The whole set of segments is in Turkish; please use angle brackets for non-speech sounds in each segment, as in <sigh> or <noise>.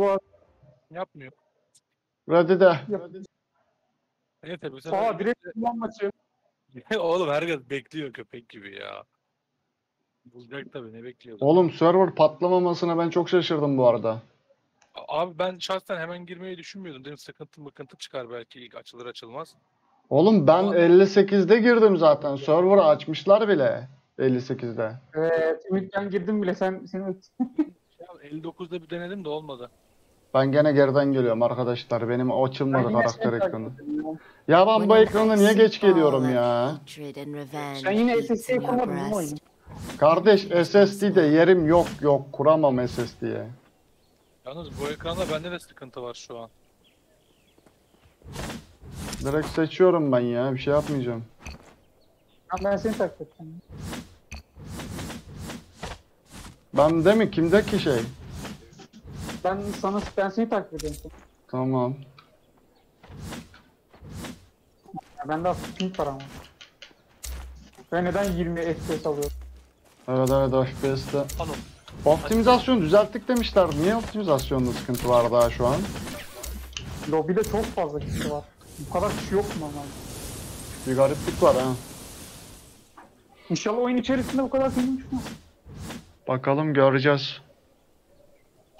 bu. Yapmıyor. Ready de. Ne tabii bu Aa sefer direkt kullan maçı. <laughs> Oğlum herkes bekliyor köpek gibi ya. Bulacak tabii ne bekliyordu. Oğlum server patlamamasına ben çok şaşırdım bu arada. Abi ben şahsen hemen girmeyi düşünmüyordum. Dedim sıkıntı mıkıntı çıkar belki ilk açılır açılmaz. Oğlum ben Ama- 58'de girdim zaten. Server'ı açmışlar bile. 58'de. Evet. Ümit'ten girdim bile sen seni Ya 59'da bir denedim de olmadı. Ben gene geriden geliyorum arkadaşlar. Benim açılmadı Ben yine karakter seni ekranı. Ya ben bu When ekrana niye geç geliyorum ya? Sen yine your kurmadın mi oyunu? Kardeş SSD'de yerim yok yok. Kuramam SSD'ye. Yalnız bu ekranda bende de sıkıntı var şu an. Direkt seçiyorum ben ya. Bir şey yapmayacağım. Ben seni takip ettim. Ben de mi? Kimde ki şey? Ben sana ben seni takip ediyorum. Tamam. Ya bende aslında ping var ama. Ben neden 20 FPS alıyorum? Evet evet FPS'te. Anıl. Optimizasyon düzelttik demişler. Niye optimizasyonda sıkıntı var daha şu an? Lobide çok fazla kişi var. Bu kadar kişi yok normalde. Bir gariplik var ha. İnşallah oyun içerisinde bu kadar film çıkmaz. Bakalım göreceğiz.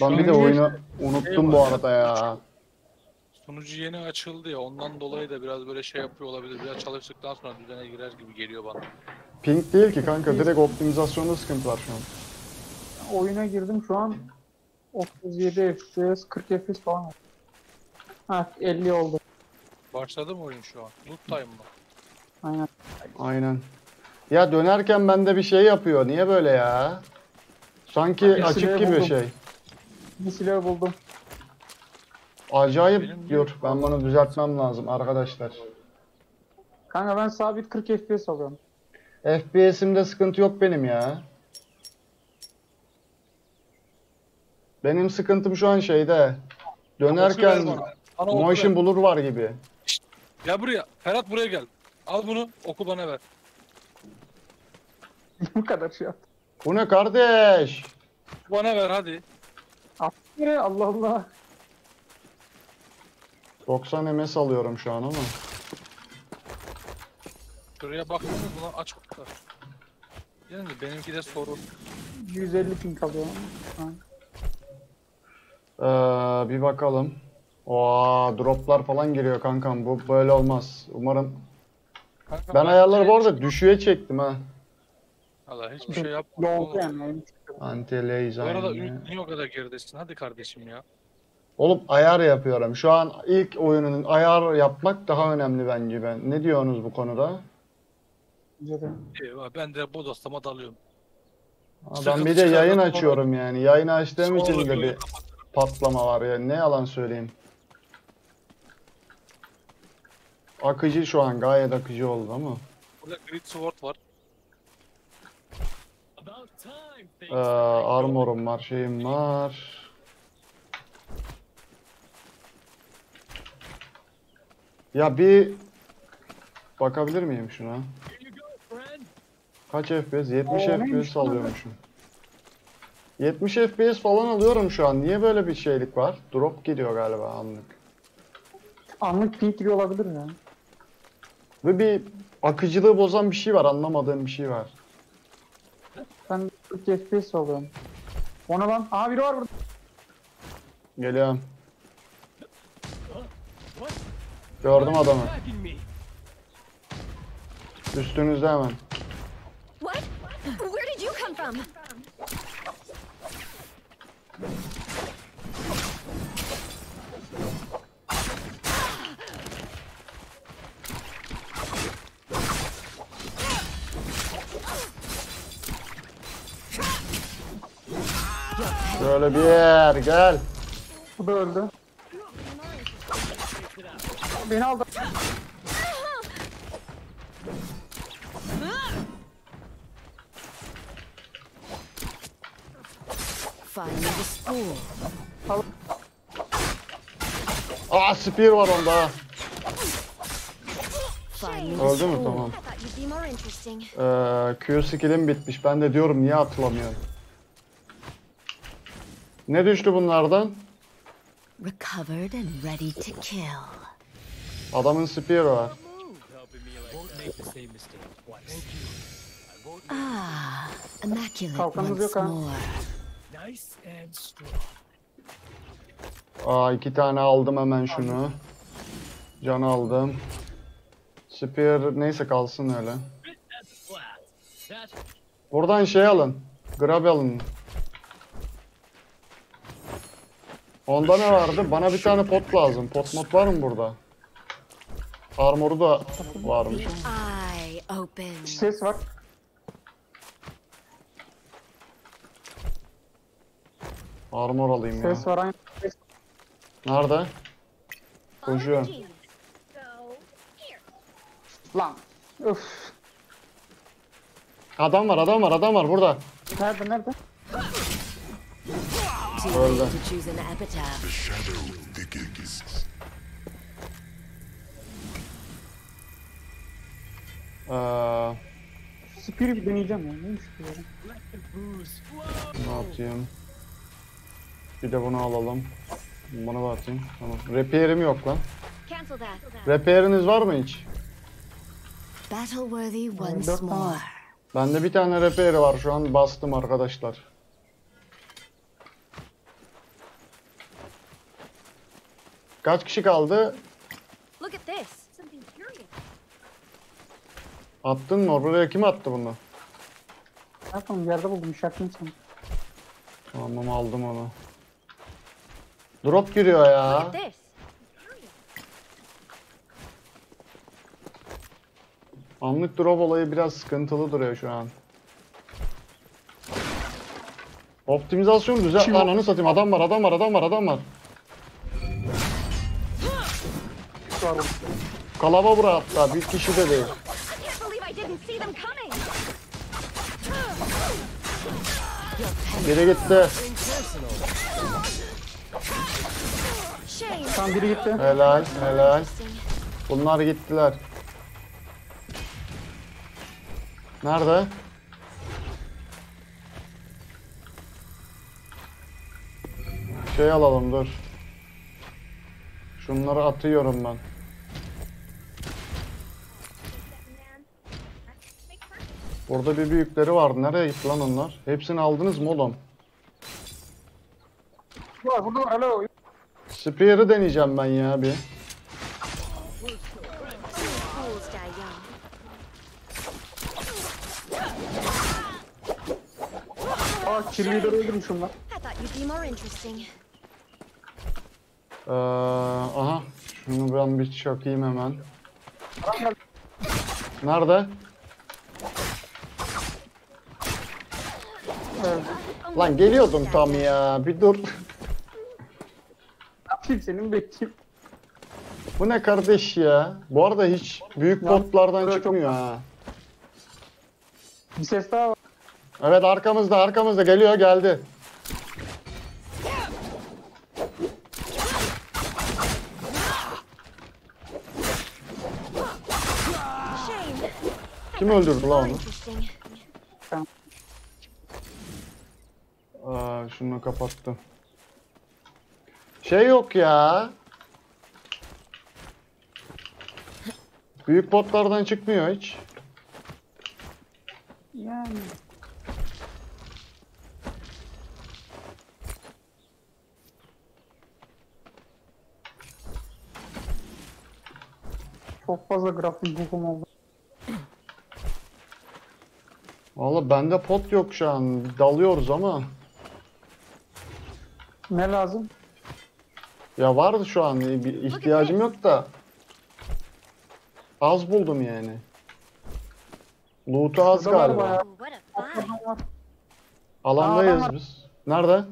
Ben an bir de oyunu unuttum bu arada ya. Sunucu yeni açıldı ya ondan dolayı da biraz böyle şey yapıyor olabilir. Biraz çalıştıktan sonra düzene girer gibi geliyor bana. Ping değil ki kanka. Direkt optimizasyonda sıkıntı var şu an. Oyuna girdim şu an 37 FPS, 40 FPS falan var. Ha 50 oldu. Başladı mı oyun şu an? Loot time mı? Aynen. Aynen. Ya dönerken bende bir şey yapıyor. Niye böyle ya? Sanki açık gibi buldum. şey. Bir silah buldum. Acayip Benim diyor. Ben bunu düzeltmem lazım arkadaşlar. Kanka ben sabit 40 FPS alıyorum. FPS'imde sıkıntı yok benim ya. Benim sıkıntım şu an şeyde. Dönerken motion bulur var gibi. Gel buraya. Ferhat buraya gel. Al bunu oku bana ver. <laughs> bu kadar şey yaptım. Bu ne kardeş? Bana ver hadi. Allah Allah. 90 ms alıyorum şu an ama. Şuraya baktınız lan aç bakalım. Yani benimki de sorun. 150 ping alıyorum. Ha. Ee, bir bakalım. Oo, droplar falan geliyor kankam. Bu böyle olmaz. Umarım. Kanka, Ben ayarları bu arada düşüğe çektim ha. Allah hiçbir şey yapma. Yoldu yani. Yani. Anti-laser. Bu arada ya. Ümit niye o kadar geridesin? Hadi kardeşim ya. Oğlum ayar yapıyorum. Şu an ilk oyunun ayar yapmak daha önemli bence ben. Ne diyorsunuz bu konuda? De. Eyvah ben de bodoslama dalıyorum. Ha, ben bir de yayın falan. açıyorum yani. Yayın açtığım için Sonra de böyle bir patlama var ya. Ne yalan söyleyeyim. Akıcı şu an gayet akıcı oldu ama. Burada Grid Sword var. Ee, armorum var, şeyim var. Ya bir bakabilir miyim şuna? Kaç FPS? 70 Oo, neymiş FPS alıyormuşum. 70 FPS falan alıyorum şu an. Niye böyle bir şeylik var? Drop gidiyor galiba anlık. Anlık ping gibi olabilir ya. Ve bir akıcılığı bozan bir şey var. Anlamadığım bir şey var. Ben 40 FPS alıyorum. Ona lan. Aa biri var burada. Geliyorum. Gördüm adamı. Üstünüzde hemen. What? Where did you come from? Şöyle bir yer gel. Bu da öldü. Beni aldı. Find me the spool. Aa spear var onda. Öldü mü? Tamam. Ee, Q skill'im bitmiş. Ben de diyorum niye atılamıyorum. Ne düştü bunlardan? Recovered and ready to kill. Adamın spear var. Ah, immaculate once more. Aa iki tane aldım hemen şunu. Can aldım. Spear neyse kalsın öyle. Buradan şey alın. Grab alın. Onda ne vardı? Bana bir tane pot lazım. Pot mod var mı burada? Armoru da varmış. Ses var. Armor alayım ya. Ses var aynı. Nerede? Koşuyor. Lan. Öf. Adam var, adam var, adam var burada. Nerede nerede? Ee, Spear'i bir deneyeceğim ya. Neymiş bu ne atayım? Bir de bunu alalım. Bunu da atayım. Tamam. Repair'im yok lan. Repair'iniz var mı hiç? Battle-worthy once more. Bende bir tane repair var. Şu an bastım arkadaşlar. Kaç kişi kaldı? Attın mı? Oraya kim attı bunu? Ne yapalım yerde buldum işaretini sana. Tamam aldım onu. Drop giriyor ya. Anlık drop olayı biraz sıkıntılı duruyor şu an. Optimizasyon güzel. Ananı satayım. Adam var, adam var, adam var, adam var. Burada. Kalaba bura hatta. Bir kişi de değil. Biri gitti. Tam biri gitti. Helal, helal. Bunlar gittiler. Nerede? Şey alalım dur. Şunları atıyorum ben. Burada bir büyükleri vardı. Nereye gitti lan onlar? Hepsini aldınız mı oğlum? Burada var burada var. Alo. Spear'ı deneyeceğim ben ya bir. Aa kirliyi öldürmüşüm lan. Ee, aha. Şunu ben bir çakayım hemen. Nerede? Lan geliyordum tam ya. Bir dur. <laughs> Ne yapayım senin bekleyeyim. Bu ne kardeş ya? Bu arada hiç büyük Ya, botlardan çok- çıkmıyor ha. Bir ses daha var. Evet arkamızda arkamızda geliyor geldi. Shame. Kim öldürdü lan onu? interesting. Aa, şunu kapattım. Şey yok ya. Büyük botlardan çıkmıyor hiç. Yani. Çok fazla grafik hukum oldu. Valla bende pot yok şu an. Dalıyoruz ama. Ne lazım? Ya vardı şu an. Bir ihtiyacım yok da. Az buldum yani. Loot'u az Şurada var galiba. bayağı. Alandayız biz. Nerede?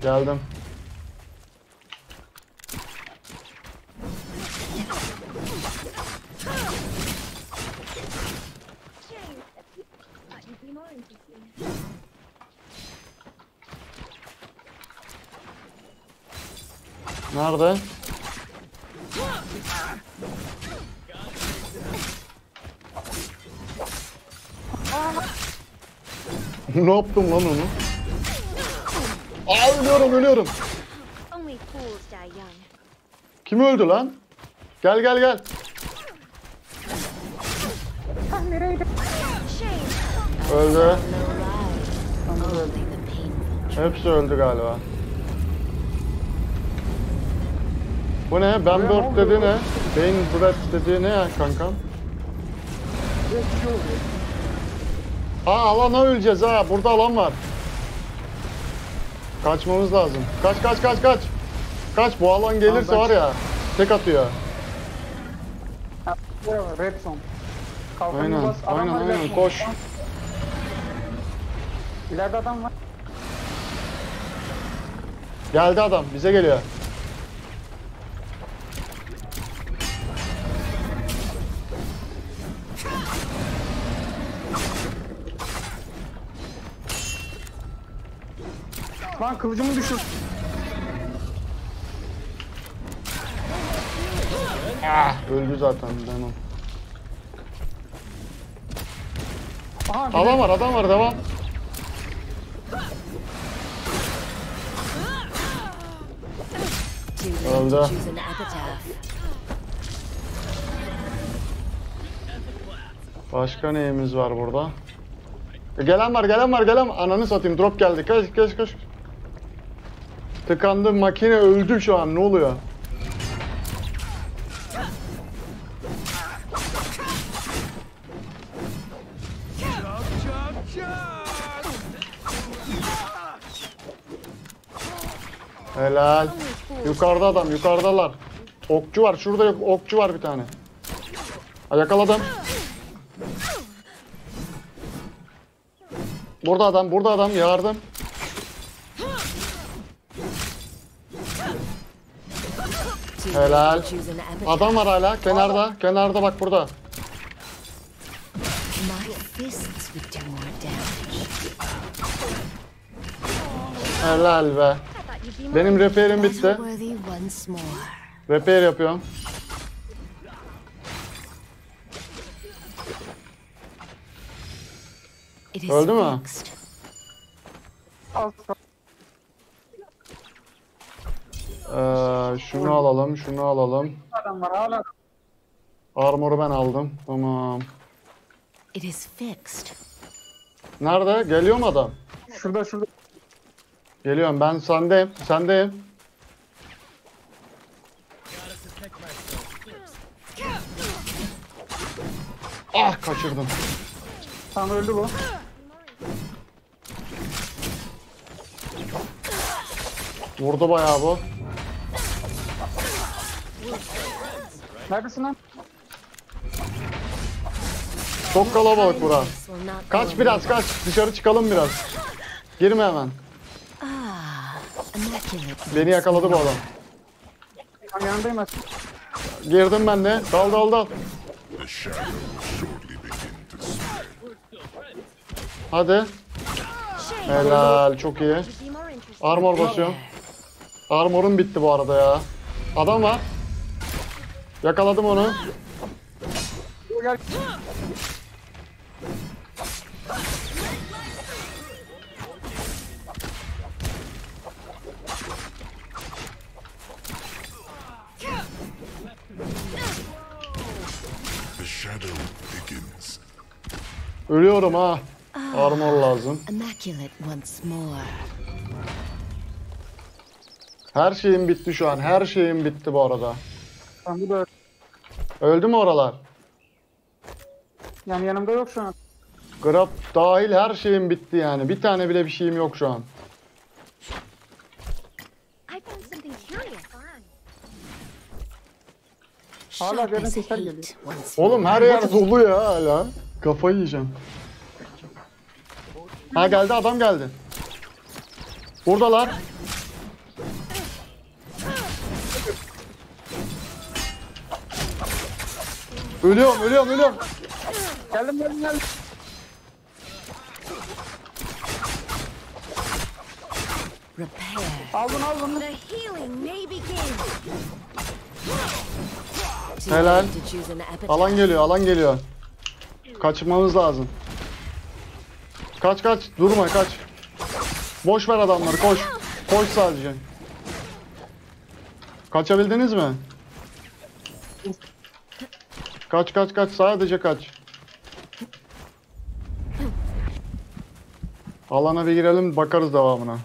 Geldim. Shame. Thought you'd be more interesting. Nerede? <laughs> ne yaptım lan onu? Aa ölüyorum ölüyorum. Kim öldü lan? Gel gel gel. Öldü. Hepsi öldü galiba. Bu ne? Ben oldu? dedi ne? Bane Breath dediği ne ya kankam? Bir şey alana öleceğiz ha. Burada alan var. Kaçmamız lazım. Kaç kaç kaç kaç. Kaç bu alan gelirse var ya. Tek atıyor. Ha, Red zone. Aynen, aynen, aynen, koş. İleride adam var. Geldi adam. Bize geliyor. Lan kılıcımı düşür. Öldü zaten Demon. Aha bir Adam var adam var devam. Too late Öldü. to choose an epitaph. Başka neyimiz var burada? E, gelen var, gelen var, gelen. Ananı satayım, drop geldi. Kaç, kaç, kaç. Tıkandı, makine öldü şu an. Ne oluyor? Helal. Yukarıda adam, yukarıdalar. Okçu var, şurada yok, okçu var bir tane. Ha, yakaladım. Burada adam, burada adam, yardım. Helal. Adam var hala, kenarda, kenarda bak burada. Helal be. Benim repairim bitti. Repair yapıyorum. Öldü mü? fixed. az kaldı. Ee, şunu alalım, şunu alalım. adam var hala. Armor'u ben aldım. Tamam. It is fixed. Nerede? Geliyor mu adam? Şurada şurada. Geliyorum. Ben sendeyim. Sendeyim. Ah kaçırdım. Tam öldü bu. Vurdu bayağı bu. Neredesin lan? Çok kalabalık bura. Kaç biraz kaç. Dışarı çıkalım biraz. Girme hemen. Ah. Beni yakaladı bu adam. Ben yanındayım aslında. Girdim ben de. Dal dal dal. Hadi. Helal. Çok iyi. Armor basıyorum. Armorum bitti bu arada ya. Adam var. Yakaladım onu. Gel. The shadow thickens. Ölüyorum ha. Armor lazım. Immaculate once more. Her şeyim bitti şu an. Her şeyim bitti bu arada. Tamam bu da öldü. Öldü mü oralar? Yani yanımda yok şu an. Grab dahil her şeyim bitti yani. Bir tane bile bir şeyim yok şu an. Hala as sesler geliyor. Oğlum her yer dolu ya hala. Kafayı yiyeceğim. Ha geldi adam geldi. Buradalar. Ölüyorum, ölüyorum, ölüyorum. Geldim geldim geldim. Repair. Aldın aldın. Helal. Alan geliyor, alan geliyor. Kaçmamız lazım. Kaç kaç, durma kaç. Boş ver adamları, koş. Koş sadece. Kaçabildiniz mi? Kaç kaç kaç sadece kaç. Alana bir girelim bakarız devamına.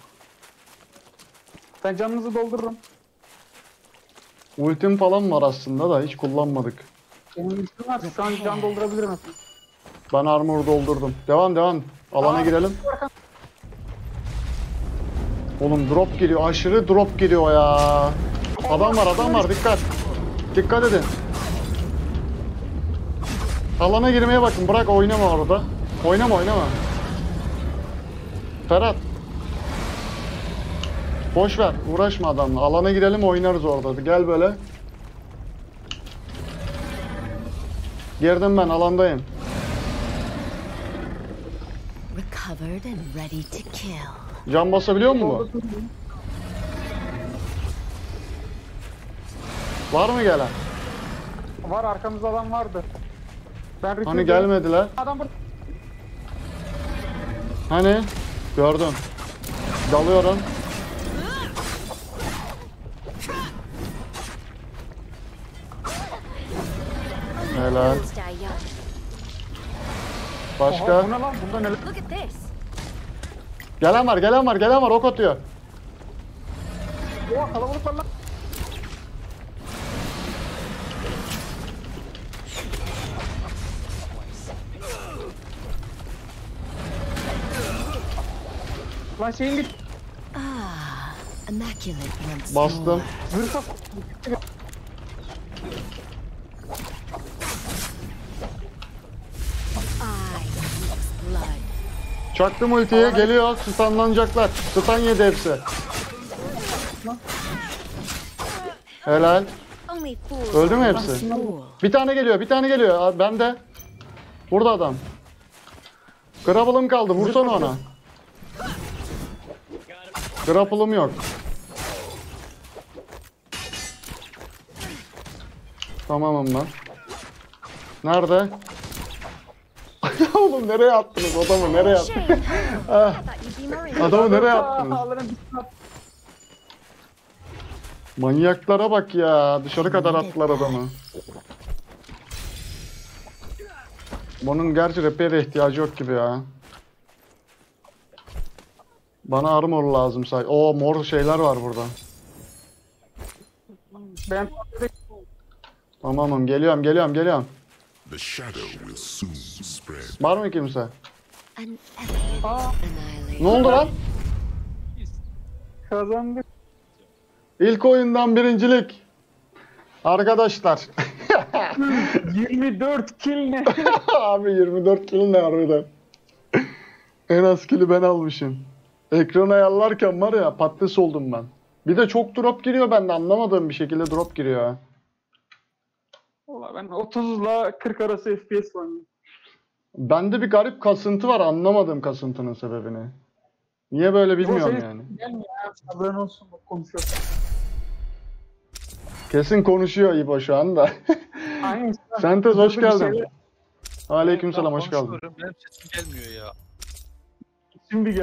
Ben canınızı doldururum. Ultim falan var aslında da hiç kullanmadık. Benim var. Şu an can doldurabilirim. Ben armor doldurdum. Devam devam. Alana Aa, girelim. Oğlum drop geliyor. Aşırı drop geliyor ya. Adam var adam var dikkat. Dikkat edin. Alana girmeye bakın. Bırak oynama orada. Oynama oynama. Ferhat. Boş ver. Uğraşma adamla. Alana girelim oynarız orada. Gel böyle. Girdim ben alandayım. Recovered and ready to kill. Can basabiliyor mu bu? Var mı gelen? Var arkamızda adam vardı. Ben Hani rütüldeyim. gelmediler. Adam burada. Hani? Gördüm. Dalıyorum. Helal. Young. Oha, Başka? bu ne lan? Bunda neler? Gelen var, gelen var, gelen var. Ok atıyor. Oha kalabalık var lan. Lan şeyin git. Ah, Bastım. Zırh blood. Çaktım ultiyi. Geliyor. Stunlanacaklar. Stun yedi hepsi. Helal. Öldü mü hepsi? Bir tane geliyor, bir tane geliyor. Abi bende. Burada adam. Grapple'ım kaldı. Vursana ona. Grapple'ım yok. Tamamım ben. Nerede? <laughs> Oğlum nereye attınız adamı nereye attınız? <laughs> Adamı nereye attınız? Manyaklara bak ya. Dışarı kadar attılar adamı. Bunun gerçi repair'e ihtiyacı yok gibi ya. Bana armor lazım say. Oo mor şeyler var burada. Ben Tamamım geliyorum geliyorum geliyorum. The shadow will soon spread. Var mı kimse? Aa. Ne oldu lan? kazandık. İlk oyundan birincilik. Arkadaşlar. <laughs> 24 kill ne? <laughs> Abi 24 kill ne harbiden. en az kill'i ben almışım. Ekran ayarlarken var ya patates oldum ben. Bir de çok drop giriyor bende anlamadığım bir şekilde drop giriyor ha. Valla ben 30 ile 40 arası FPS oynuyorum. Bende bir garip kasıntı var anlamadığım kasıntının sebebini. Niye böyle bilmiyorum şey- yani. Gelmiyor ya. Haberin olsun bak konuşuyor. Kesin konuşuyor İbo şu anda. <laughs> Aynen. Sentez hoş geldin. şeyler- Aleykümselam hoş geldin. Benim sesim gelmiyor ya. Şimdi gel.